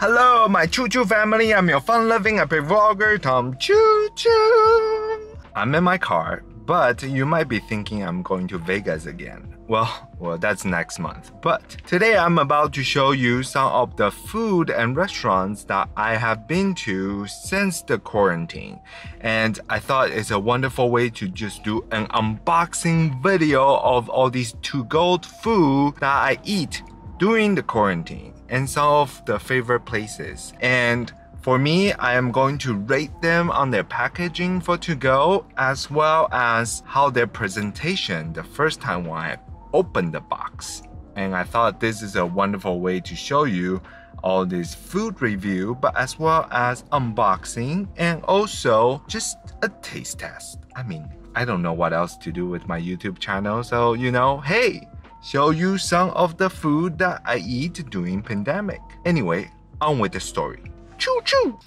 Hello, my Choo Choo family. I'm your fun loving happy vlogger, Tom Choo Choo. I'm in my car, but you might be thinking I'm going to Vegas again. Well, well, that's next month. But today I'm about to show you some of the food and restaurants that I have been to since the quarantine. And I thought it's a wonderful way to just do an unboxing video of all these to-go food that I eat during the quarantine and some of the favorite places. And for me, I am going to rate them on their packaging for to go as well as how their presentation the first time when I opened the box. And I thought this is a wonderful way to show you all this food review, but as well as unboxing and also just a taste test. I mean, I don't know what else to do with my YouTube channel, so you know, hey, show you some of the food that I eat during pandemic. Anyway, on with the story. Choo choo!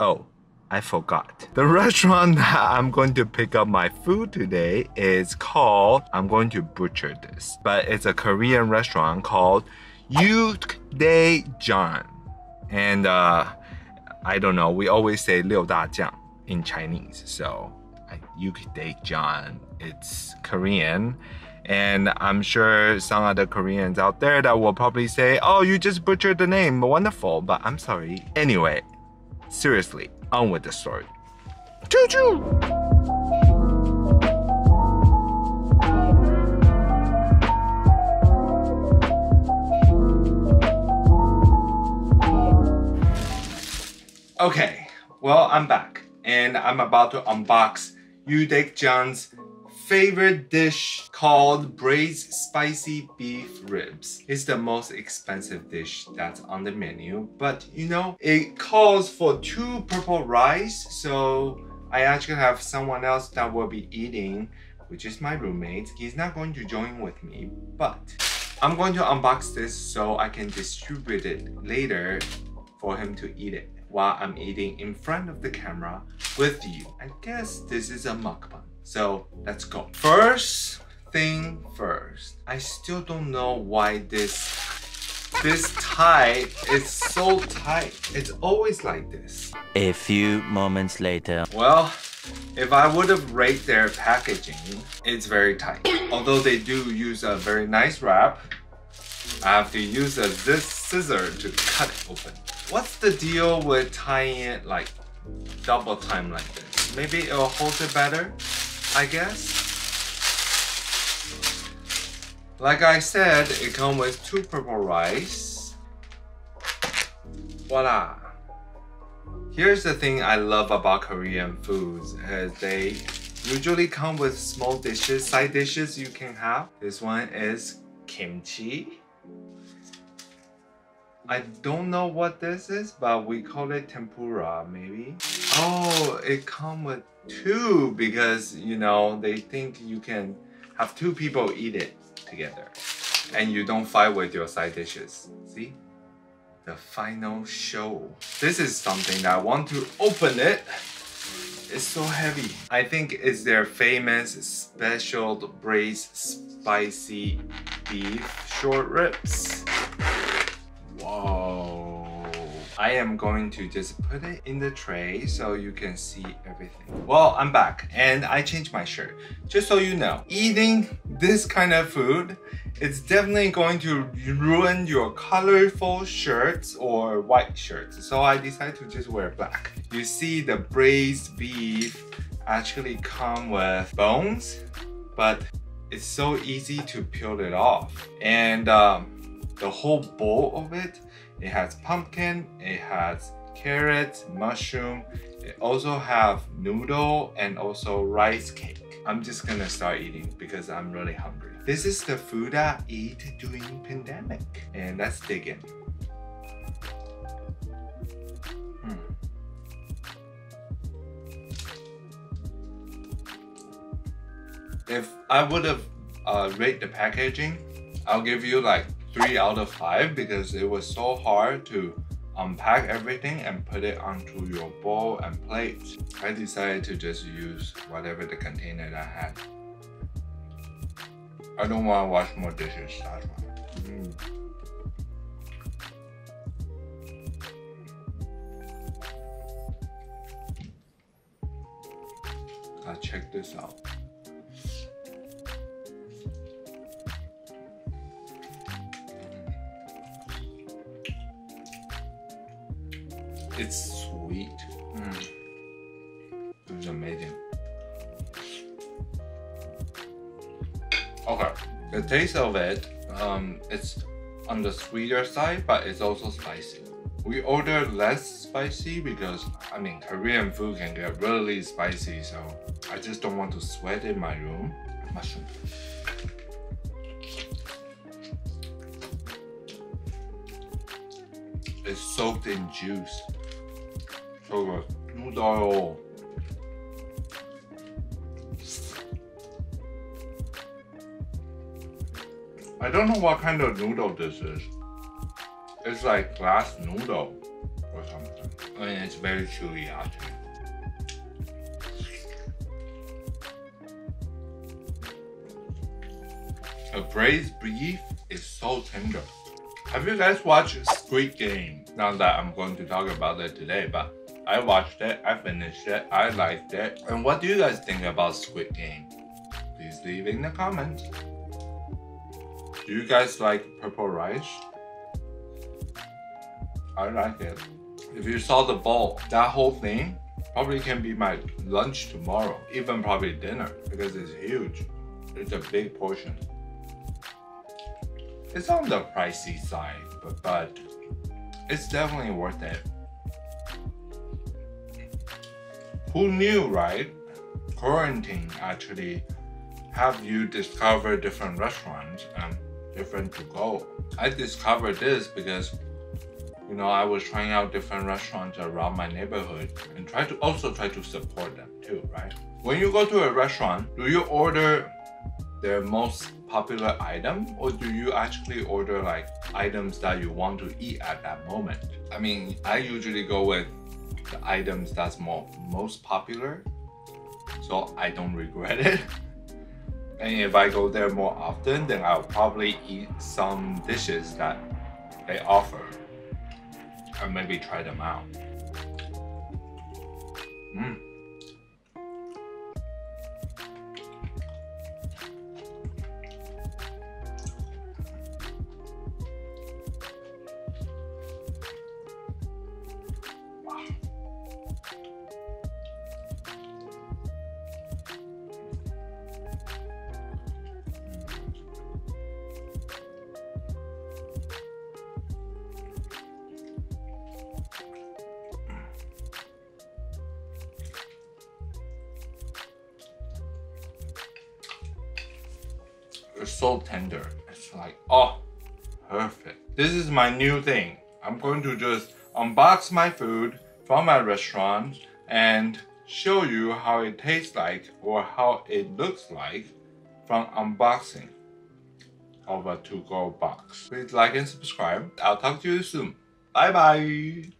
Oh, I forgot. The restaurant that I'm going to pick up my food today is called, I'm going to butcher this, but it's a Korean restaurant called Yuk Dae Jang. And uh, I don't know, we always say Liu Da Jiang in Chinese, so Yukdaejang, it's Korean. And I'm sure some other Koreans out there that will probably say, oh, you just butchered the name. Wonderful. But I'm sorry. Anyway, seriously, on with the story. Choo choo! Okay, well, I'm back and I'm about to unbox Yukdaejang's favorite dish called braised spicy beef ribs. It's the most expensive dish that's on the menu, but you know, it calls for two purple rice, so I actually have someone else that will be eating, which is my roommate. He's not going to join with me, but I'm going to unbox this so I can distribute it later for him to eat it while I'm eating in front of the camera with you. I guess this is a mukbang. So let's go. First thing first. I still don't know why this this tie is so tight. It's always like this. A few moments later. Well, if I would have rated their packaging, it's very tight. Although they do use a very nice wrap, I have to use a this scissor to cut it open. What's the deal with tying it like double time like this? Maybe it'll hold it better? I guess. Like I said, it comes with two purple rice. Voila. Here's the thing I love about Korean foods is they usually come with small dishes, side dishes you can have. This one is kimchi. I don't know what this is, but we call it tempura, maybe. Oh, it come with two because, you know, they think you can have two people eat it together and you don't fight with your side dishes. See? The final show. This is something that I want to open it. It's so heavy. I think it's their famous special braised spicy beef short ribs. I am going to just put it in the tray so you can see everything. Well, I'm back and I changed my shirt. Just so you know, eating this kind of food, it's definitely going to ruin your colorful shirts or white shirts. So I decided to just wear black. You see the braised beef actually come with bones, but it's so easy to peel it off. And um, the whole bowl of it it has pumpkin, it has carrots, mushroom. It also have noodle and also rice cake. I'm just gonna start eating because I'm really hungry. This is the food I eat during pandemic. And let's dig in. Hmm. If I would have uh, rate the packaging, I'll give you like three out of five because it was so hard to unpack everything and put it onto your bowl and plate. I decided to just use whatever the container I had. I don't want to wash more dishes, that's why. Mm. Check this out. It's sweet. Mm. It's amazing. Okay, the taste of it, um, it's on the sweeter side, but it's also spicy. We ordered less spicy because, I mean, Korean food can get really spicy, so I just don't want to sweat in my room. Mushroom. It's soaked in juice. So good. Noodle. I don't know what kind of noodle this is. It's like glass noodle or something. I mean, it's very chewy actually. A braised beef is so tender. Have you guys watched Squid Game? Not that I'm going to talk about it today, but I watched it, I finished it, I liked it. And what do you guys think about Squid Game? Please leave in the comments. Do you guys like purple rice? I like it. If you saw the bowl, that whole thing probably can be my lunch tomorrow, even probably dinner, because it's huge. It's a big portion. It's on the pricey side, but, but it's definitely worth it. Who knew, right? Quarantine actually have you discover different restaurants and different to go. I discovered this because you know I was trying out different restaurants around my neighborhood and try to also try to support them too, right? When you go to a restaurant, do you order their most popular item or do you actually order like items that you want to eat at that moment? I mean, I usually go with the items that's more most popular so I don't regret it. And if I go there more often, then I'll probably eat some dishes that they offer and maybe try them out. Mm. It's so tender. It's like, oh, perfect. This is my new thing. I'm going to just unbox my food from my restaurant and show you how it tastes like or how it looks like from unboxing of a to-go box. Please like and subscribe. I'll talk to you soon. Bye bye.